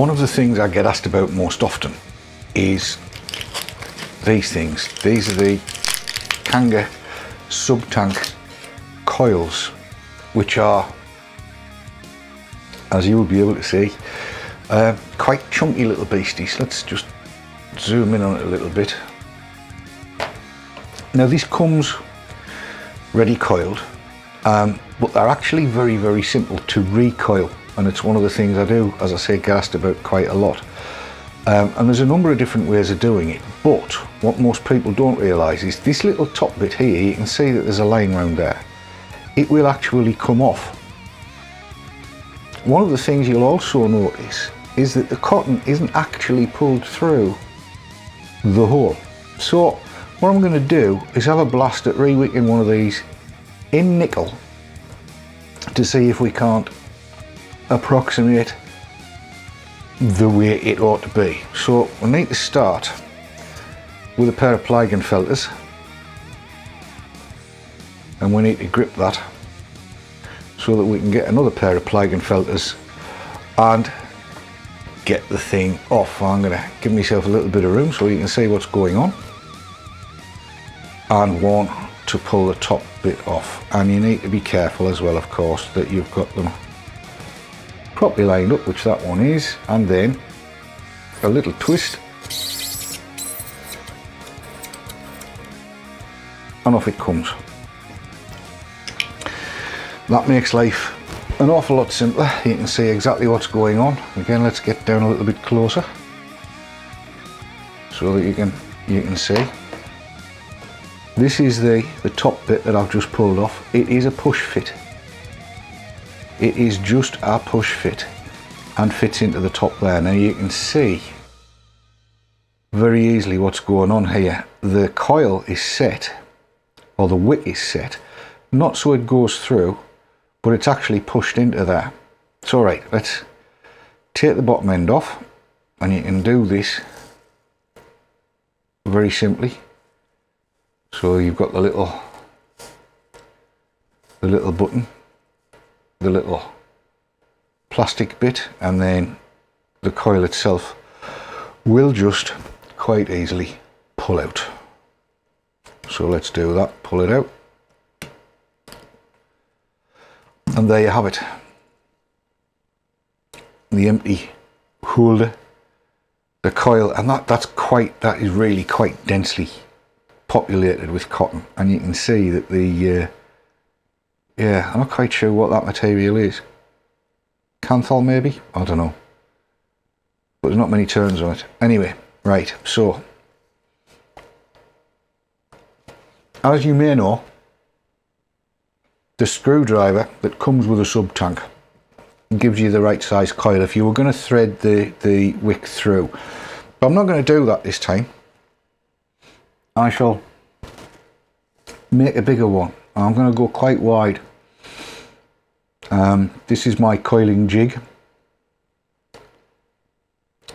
one of the things I get asked about most often is these things. These are the Kanger sub-tank coils, which are, as you will be able to see, uh, quite chunky little beasties. Let's just zoom in on it a little bit. Now this comes ready coiled, um, but they're actually very, very simple to recoil. And it's one of the things I do, as I say, get asked about quite a lot. Um, and there's a number of different ways of doing it. But what most people don't realise is this little top bit here, you can see that there's a line round there. It will actually come off. One of the things you'll also notice is that the cotton isn't actually pulled through the hole. So what I'm going to do is have a blast at rewicking one of these in nickel to see if we can't approximate the way it ought to be. So we need to start with a pair of Pliegenfelters and we need to grip that so that we can get another pair of Pliegenfelters and get the thing off. I'm going to give myself a little bit of room so you can see what's going on and want to pull the top bit off and you need to be careful as well of course that you've got them properly lined up which that one is and then a little twist. And off it comes. That makes life an awful lot simpler. You can see exactly what's going on. Again let's get down a little bit closer so that you can you can see. This is the, the top bit that I've just pulled off. It is a push fit. It is just a push fit and fits into the top there. Now you can see very easily what's going on here. The coil is set, or the wick is set, not so it goes through, but it's actually pushed into there. It's all right, let's take the bottom end off and you can do this very simply so you've got the little the little button the little plastic bit and then the coil itself will just quite easily pull out. So let's do that pull it out. And there you have it. The empty holder the coil and that that's quite that is really quite densely populated with cotton. And you can see that the uh, yeah I'm not quite sure what that material is. Kanthal maybe? I don't know. But there's not many turns on it. Anyway right so as you may know the screwdriver that comes with a sub tank gives you the right size coil. If you were going to thread the the wick through but I'm not going to do that this time I shall make a bigger one. I'm going to go quite wide. Um, this is my coiling jig.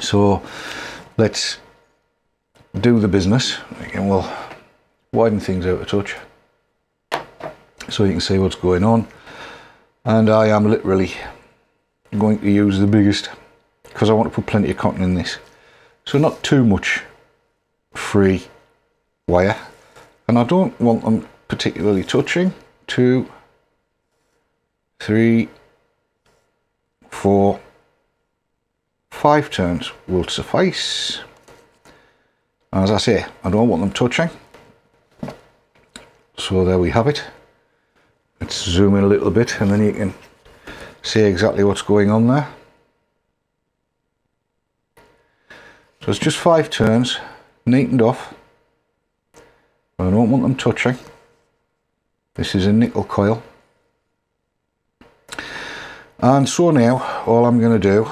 So let's do the business. Again, we'll widen things out a touch so you can see what's going on. And I am literally going to use the biggest because I want to put plenty of cotton in this. So not too much free wire and I don't want them particularly touching two three four five turns will suffice. As I say I don't want them touching. So there we have it. Let's zoom in a little bit and then you can see exactly what's going on there. So it's just five turns neatened off. I don't want them touching. This is a nickel coil. And so now all I'm going to do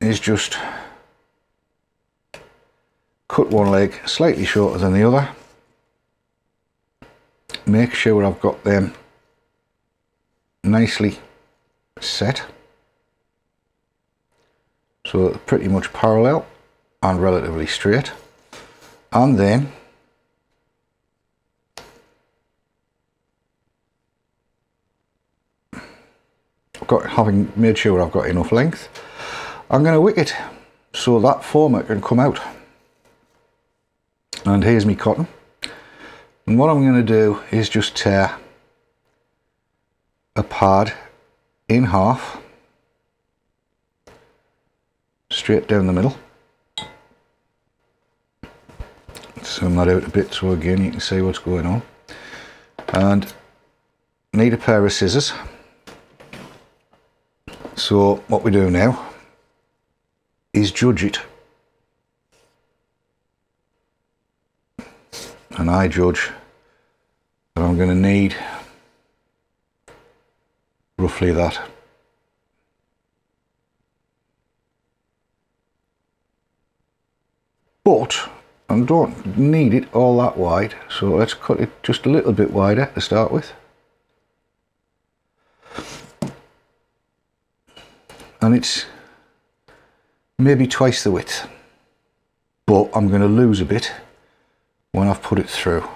is just cut one leg slightly shorter than the other. Make sure I've got them nicely set so pretty much parallel and relatively straight and then got having made sure I've got enough length I'm going to wick it so that former can come out. And here's me cotton. And what I'm going to do is just tear a pad in half straight down the middle zoom that out a bit so again you can see what's going on and need a pair of scissors so what we do now is judge it. And I judge that I'm going to need roughly that. But I don't need it all that wide so let's cut it just a little bit wider to start with and it's maybe twice the width. But I'm going to lose a bit when I've put it through.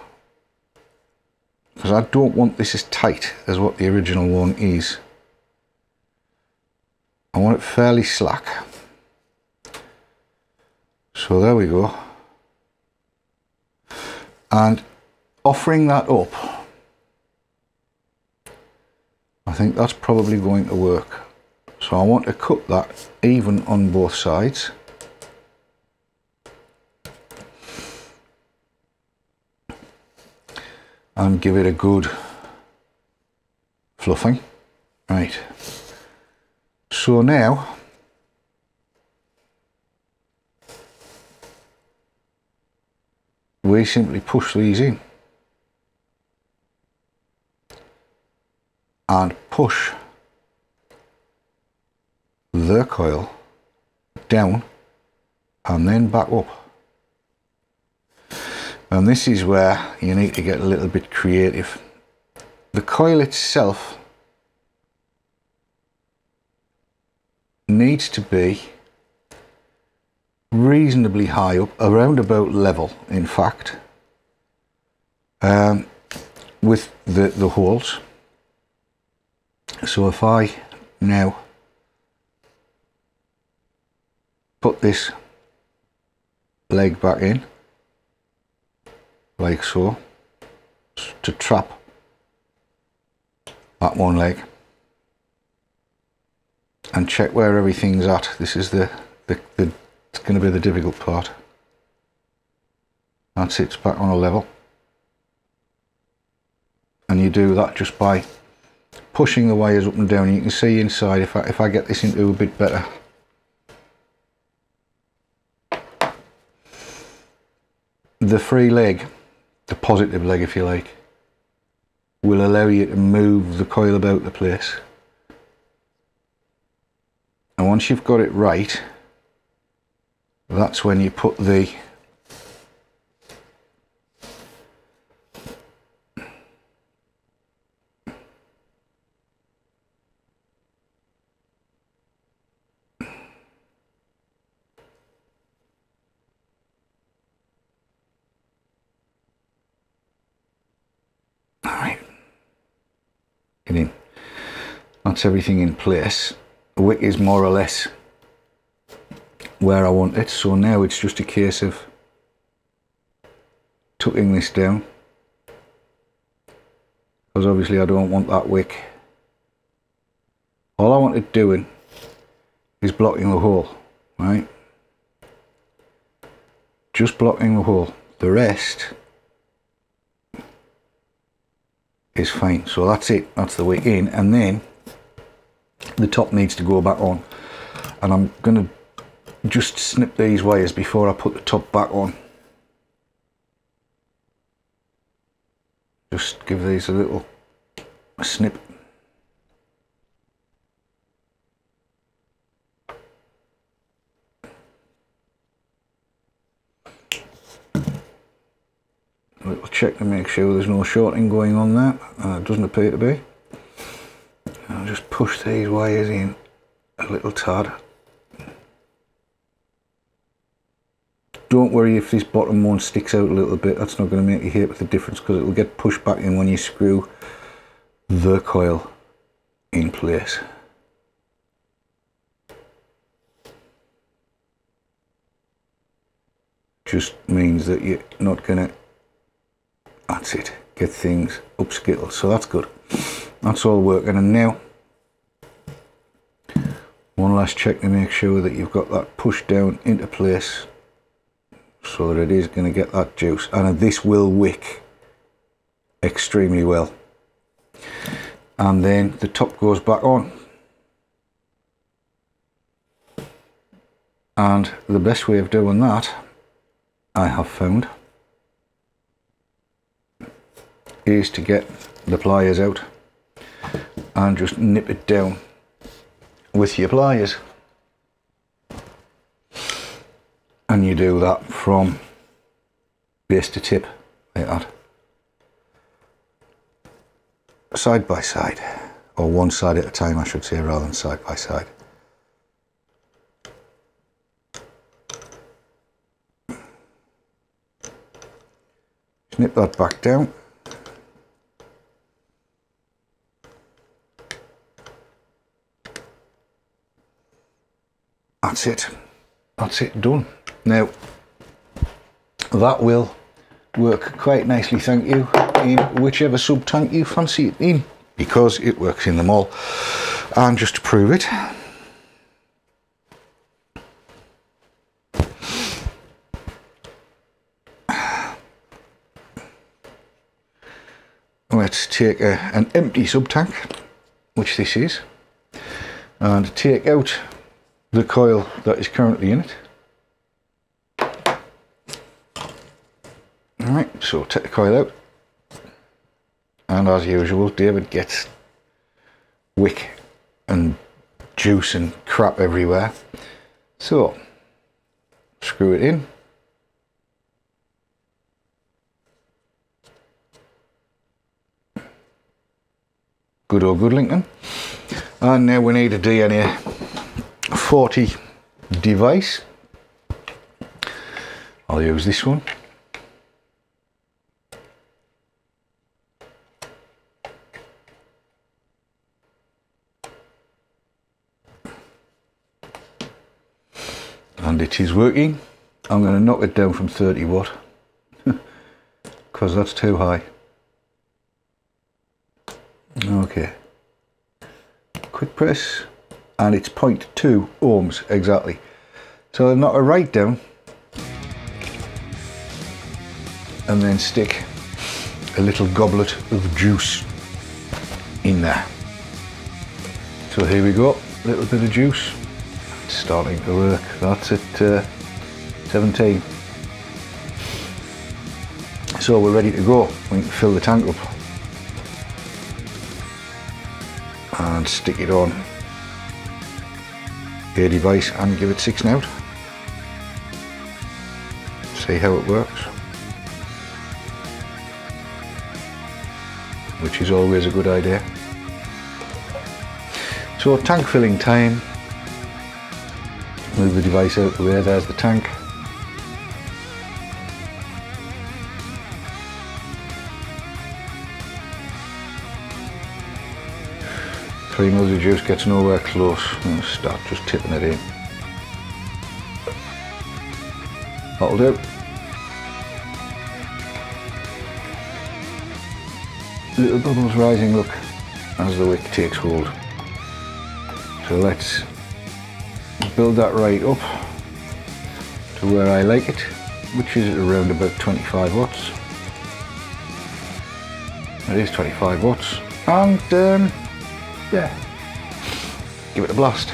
Because I don't want this as tight as what the original one is. I want it fairly slack. So there we go. And offering that up I think that's probably going to work so I want to cut that even on both sides. And give it a good fluffing. Right. So now we simply push these in. And push the coil down and then back up and this is where you need to get a little bit creative the coil itself needs to be reasonably high up, around about level in fact, um, with the, the holes. So if I now put this leg back in, like so, to trap that one leg and check where everything's at. This is the, the, the it's going to be the difficult part. That's it, it's back on a level. And you do that just by pushing the wires up and down. You can see inside if I, if I get this into a bit better. The free leg, the positive leg if you like, will allow you to move the coil about the place. And once you've got it right, that's when you put the Alright. Get in. That's everything in place. The wick is more or less where I want it so now it's just a case of tucking this down because obviously I don't want that wick all I wanted doing is blocking the hole right just blocking the hole the rest is fine so that's it that's the way in and then the top needs to go back on and I'm to just snip these wires before I put the top back on. Just give these a little snip. check to make sure there's no shorting going on there. And it doesn't appear to be. And I'll just push these wires in a little tad. Don't worry if this bottom one sticks out a little bit. That's not going to make a hit with the difference because it will get pushed back in when you screw the coil in place. Just means that you're not going to that's it, get things upskittled. So that's good. That's all working. And now, one last check to make sure that you've got that pushed down into place so that it is going to get that juice. And this will wick extremely well. And then the top goes back on. And the best way of doing that, I have found, is to get the pliers out and just nip it down with your pliers. And you do that from base to tip like that. Side by side, or one side at a time I should say rather than side by side. Snip that back down. That's it. That's it done. Now, that will work quite nicely, thank you, in whichever sub tank you fancy it in, because it works in them all. And just to prove it, let's take a, an empty sub tank, which this is, and take out the coil that is currently in it. Alright, so take the coil out. And as usual, David gets wick and juice and crap everywhere. So, screw it in. Good old good Lincoln. And now we need a DNA 40 device. I'll use this one. and it is working. I'm going to knock it down from 30 watt because that's too high. Okay. Quick press and it's 0.2 ohms exactly. So I knock it right down and then stick a little goblet of juice in there. So here we go, a little bit of juice. It's starting to work. That's at uh, 17. So we're ready to go. We can fill the tank up. And stick it on a device and give it six out. See how it works. Which is always a good idea. So tank filling time. Move the device out the way, there's the tank. Juice gets nowhere close. I'm start just tipping it in. That'll do. Little bubbles rising, look, as the wick takes hold. So let's build that right up to where I like it, which is around about 25 watts. It is 25 watts, and um, yeah, give it a blast.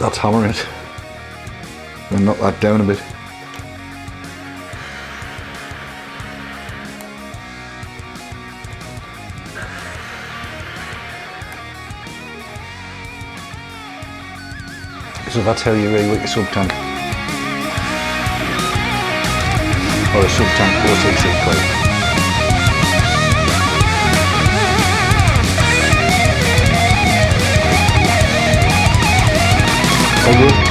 That's hammering it. And knock that down a bit. So that's how you really work a sub tank. Or a sub tank 466 coil. So good.